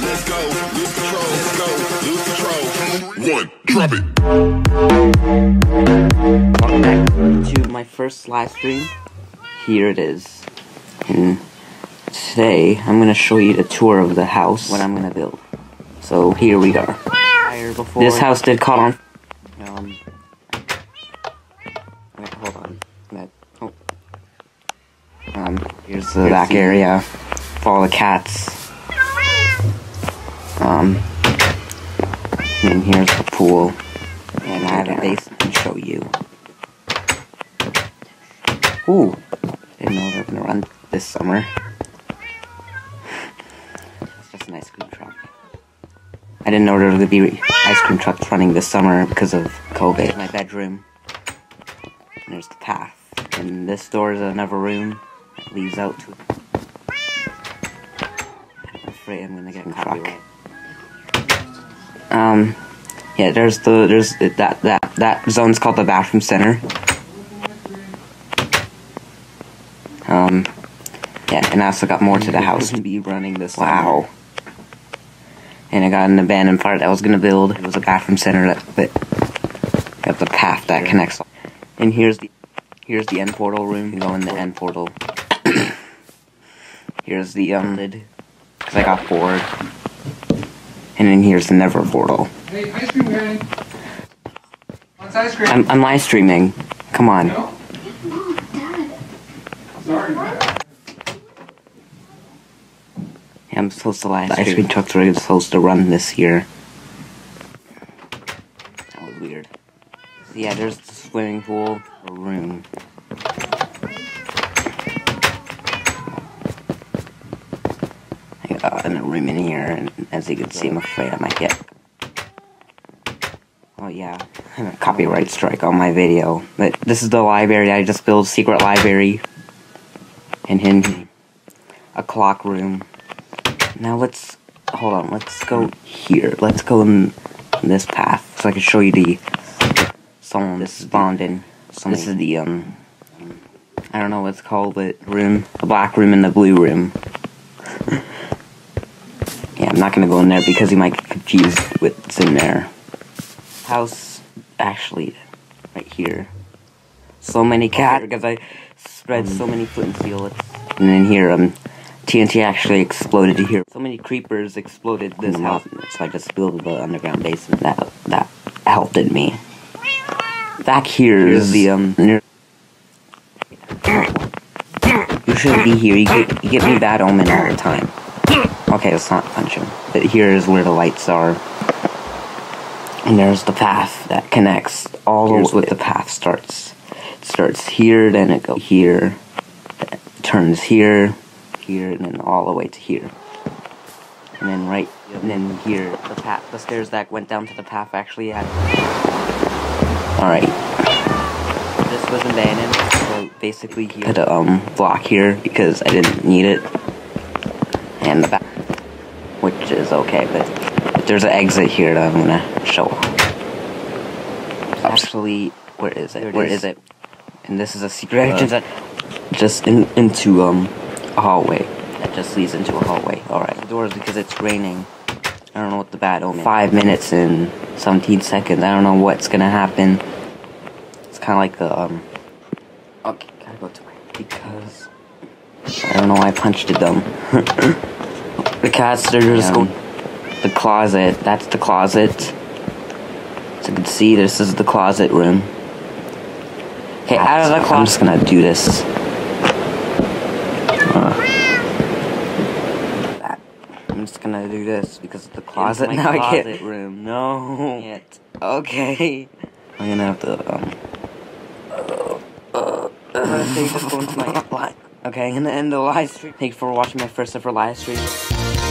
Let's go, lose control. One. Welcome back to my first live stream. Here it is. And today I'm gonna show you the tour of the house, what I'm gonna build. So here we are. This house did caught on. Um, wait, hold on. That, oh. Um, here's the here's back the area for all the cats. Um, and here's the pool. And I have a basement to show you. Ooh, didn't know they were gonna run this summer. It's just an ice cream truck. I didn't know there would be ice cream trucks running this summer because of COVID. My bedroom. And there's the path. And this door is another room that leads out to. I'm afraid I'm gonna get caught. Um, yeah, there's the there's that that that zone's called the bathroom center. Um, yeah, and I also got more to the house to be running this. Wow. And I got an abandoned part that I was gonna build. It was a bathroom center that, that got the path that connects. And here's the here's the end portal room. You go in the end portal. here's the um lid, cause I got bored. And then here's the Nether portal. Hey, ice cream guy. Wants ice cream? I'm I'm live streaming. Come on. No? Sorry. Yeah, I'm supposed to live. The ice cream trucks were supposed to run this year. That was weird. So yeah, there's the swimming pool, a room. I got a room in here, and as you can see, I'm afraid I might get. Oh yeah, a copyright strike on my video. But this is the library. I just built secret library, and in a clock room. Now let's hold on. Let's go here. Let's go in this path so I can show you the someone this spawned in. So this is the um I don't know what it's called, but room, the black room and the blue room. yeah, I'm not gonna go in there because he might get confused with what's in there. House actually right here. So many cats because I spread so many flint and steel. And then here um TNT actually exploded here. So many creepers exploded this house, so I just built the underground basement. That that helped in me. Back here is the um. Near you shouldn't be here. You get you get me bad omen all the time. Okay, let's not punch him. But here is where the lights are. And there's the path that connects all the way. the path starts. It starts here, then it goes here, turns here, here, and then all the way to here. And then right, and then here, the path, the stairs that went down to the path actually had. Alright. This was abandoned, so basically he had a um, block here because I didn't need it. And the back, which is okay, but there's an exit here that I'm gonna show. Actually, where is it? Where is it? And this is a secret entrance that just in, into um a hallway that just leads into a hallway. Alright. The doors because it's raining. I don't know what the bad omen. Five minutes and 17 seconds. I don't know what's gonna happen. It's kind of like the um. Okay, gotta go to my because I don't know why I punched it dumb. the cats they're just going. The closet. That's the closet. So you can see, this is the closet room. Okay, out of the closet. I'm just gonna do this. I'm just gonna do this because of the closet now. I can't. room. No. Yet. Okay. I'm gonna have to um. Uh, uh, just go into my. Okay, I'm gonna end the live stream. Thank you for watching my first ever live stream.